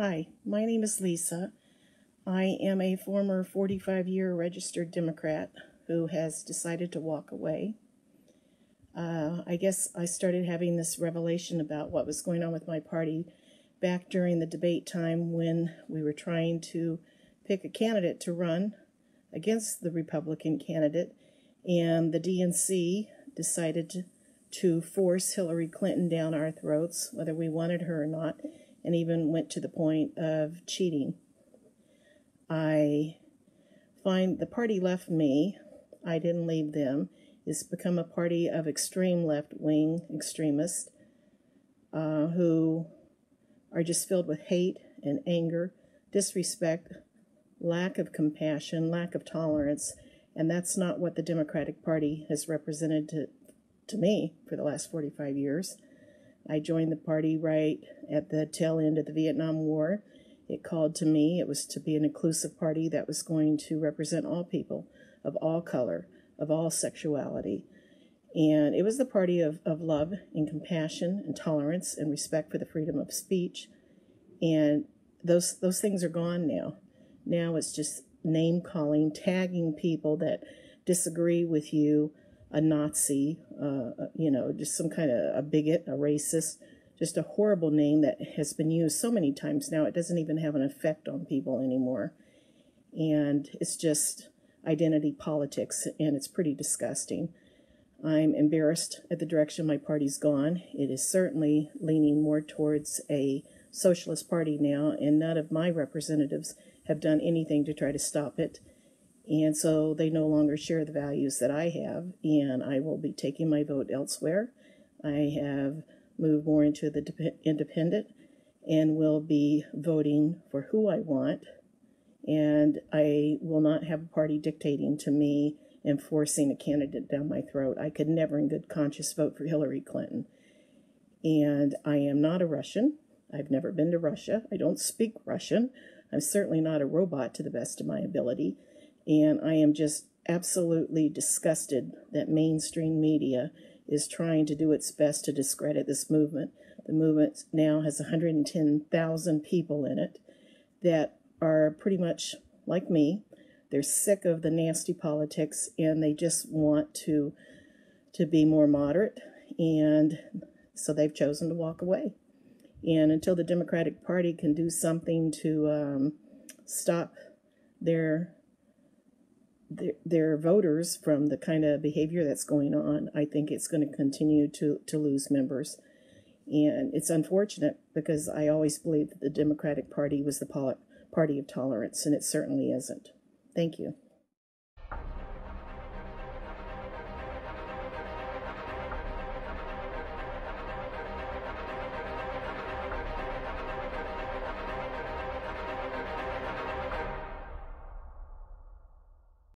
Hi, my name is Lisa. I am a former 45 year registered Democrat who has decided to walk away. Uh, I guess I started having this revelation about what was going on with my party back during the debate time when we were trying to pick a candidate to run against the Republican candidate, and the DNC decided to, to force Hillary Clinton down our throats, whether we wanted her or not and even went to the point of cheating. I find the party left me, I didn't leave them. It's become a party of extreme left wing extremists uh, who are just filled with hate and anger, disrespect, lack of compassion, lack of tolerance, and that's not what the Democratic Party has represented to, to me for the last 45 years. I joined the party right at the tail end of the Vietnam War. It called to me, it was to be an inclusive party that was going to represent all people of all color, of all sexuality. And it was the party of, of love and compassion and tolerance and respect for the freedom of speech. And those those things are gone now. Now it's just name calling, tagging people that disagree with you, a Nazi, uh, you know, just some kind of a bigot, a racist, just a horrible name that has been used so many times now. It doesn't even have an effect on people anymore. And it's just identity politics, and it's pretty disgusting. I'm embarrassed at the direction my party's gone. It is certainly leaning more towards a socialist party now, and none of my representatives have done anything to try to stop it. And so they no longer share the values that I have, and I will be taking my vote elsewhere. I have moved more into the independent and will be voting for who I want. And I will not have a party dictating to me and forcing a candidate down my throat. I could never, in good conscience, vote for Hillary Clinton. And I am not a Russian. I've never been to Russia. I don't speak Russian. I'm certainly not a robot to the best of my ability. And I am just absolutely disgusted that mainstream media is trying to do its best to discredit this movement. The movement now has 110,000 people in it that are pretty much like me. They're sick of the nasty politics and they just want to to be more moderate and so they've chosen to walk away. And until the Democratic Party can do something to um, stop their their, their voters from the kind of behavior that's going on, I think it's going to continue to, to lose members. And it's unfortunate because I always believed that the Democratic Party was the party of tolerance, and it certainly isn't. Thank you.